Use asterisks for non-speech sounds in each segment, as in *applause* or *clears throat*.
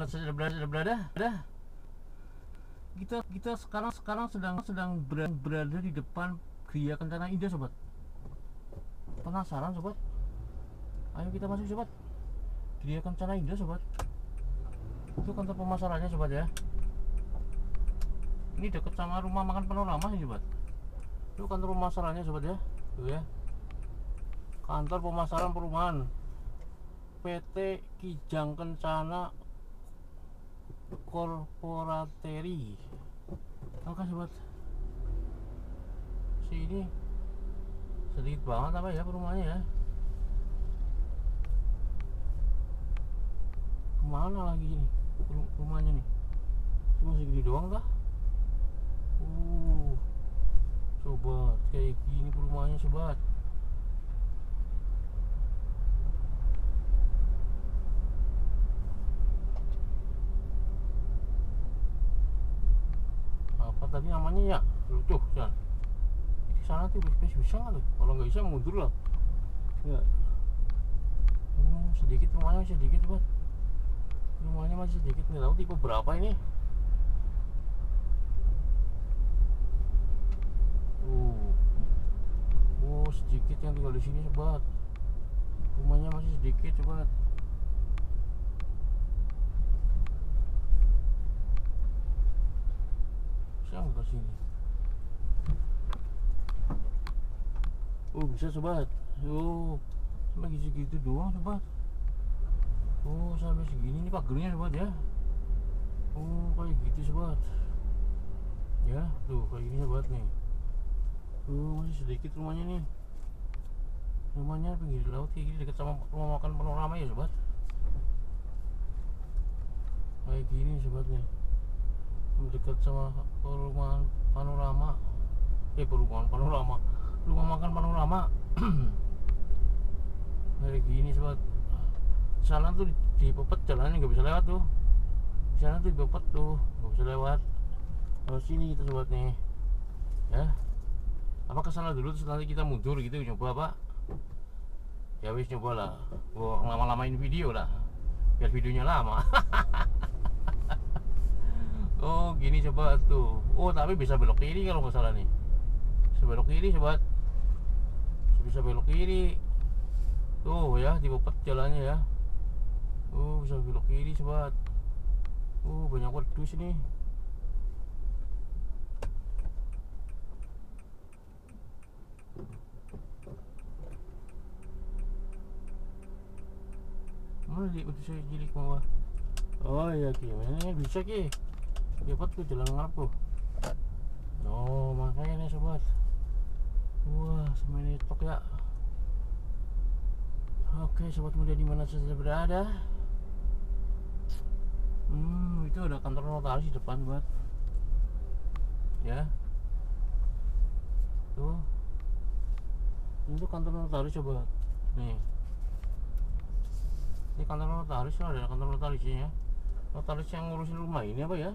sudah berada sudah berada ada kita kita sekarang sekarang sedang sedang berada, di depan Gria Kencana Indah sobat. Penasaran sobat? Ayo kita masuk sobat. Gria Kencana Indah sobat. Itu kantor pemasarannya sobat ya. Ini dekat sama rumah makan panorama ya sobat. Itu kantor pemasarannya sobat ya. Tuh ya. Kantor pemasaran perumahan. PT Kijang Kencana Korporateri. Oke sobat? Sini sedikit banget apa ya perumahannya ya? Ke mana lagi ini? Ru- rumahnya nih? Cuma segini doang dah uh sobat kayak gini perumahannya sobat apa tadi namanya ya lucu Jan. Di sana tuh bisa bisa nggak tuh? Kalau nggak bisa mundur lah. Ya. Hmm, sedikit rumahnya masih sedikit buat rumahnya masih sedikit nggak tahu tipe berapa ini? Uh. Oh sedikit yang tinggal di sini sobat rumahnya masih sedikit sobat ke sini. Oh bisa sobat? Oh sampai gitu-gitu doang sobat. Oh sampai segini nih pagernya sobat ya. Oh kayak gitu sobat. Ya tuh kayak gini sobat nih. Oh masih sedikit rumahnya nih. Rumahnya pinggir laut kayak gini dekat sama rumah makan panorama ya sobat. Kayak gini sobat nih dekat sama perumahan panorama. Eh perumahan panorama. Rumah makan panorama. *clears throat* Kayak gini sobat. Sana tuh di Pepet jalannya nggak bisa lewat tuh. Sana tuh di Pepet tuh nggak bisa lewat. Kalau sini kita sobat nih. Ya. Apa ke sana dulu terus nanti kita mundur gitu nyoba apa ya wis nyoba lah gua lama-lamain video lah. Biar videonya lama *laughs* oh gini coba tuh. Oh tapi bisa belok kiri kalau nggak salah nih. Bisa belok kiri sobat bisa belok kiri. Tuh ya dipepet jalannya ya. Oh bisa belok kiri sobat oh banyak wedus ini. Mana di saya cilik bawah oh iya gimana? Bisa ki dapat tuh jalan ngarep oh makanya nih sobat. Wah semuanya tok ya. Oke sobat muda di mana saja berada? Hmm itu ada kantor notaris di depan buat ya. Tuh. Itu kantor notaris coba nih. Ini kantor notaris ada kantor notarisnya ya notaris yang ngurusin rumah ini apa ya?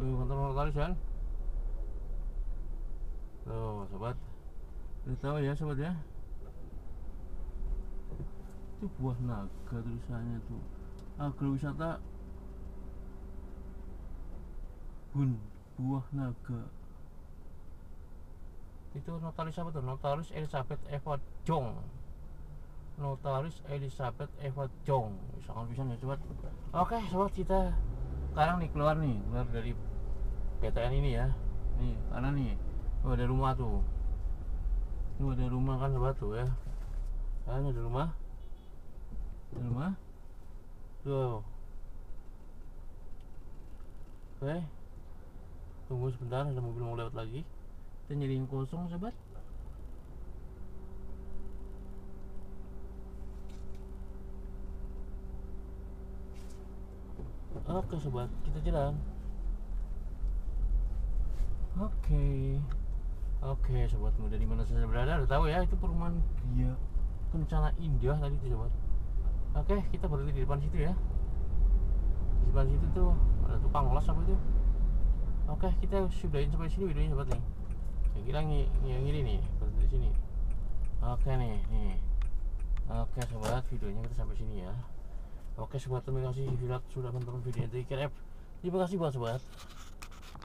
Tuh kantor notaris kan tuh sobat. Udah tahu ya sobat ya? Itu buah naga tulisannya tuh. Agrowisata bun buah naga. Itu notaris apa tuh? Notaris Elizabeth Eva Jong. Notaris Elizabeth Eva Jong. Sangat bisa ya sobat oke sobat kita sekarang nih keluar nih. Keluar dari PTN ini ya. Nih karena nih. Oh, ada rumah tuh. Tuh ada rumah kan sobat tuh ya. Kan ada rumah. Ada rumah. Tuh. Oke tunggu sebentar ada mobil mau lewat lagi. Kita nyari yang kosong sobat. Oke sobat. Kita jalan. Oke. Oke sobat. Muda di mana saja berada? Udah tahu ya itu perumahan dia. Kencana indah tadi itu sobat. Oke kita berhenti di depan situ ya. Di depan situ tuh ada tukang las apa itu oke kita sudahin sampai sini videonya sobat nih. Yang kira ng- yang ini nih di sini. Oke nih nih. Oke sobat videonya kita sampai sini ya. Oke sobat terima kasih. Sudah menonton video IKRF terima kasih buat sobat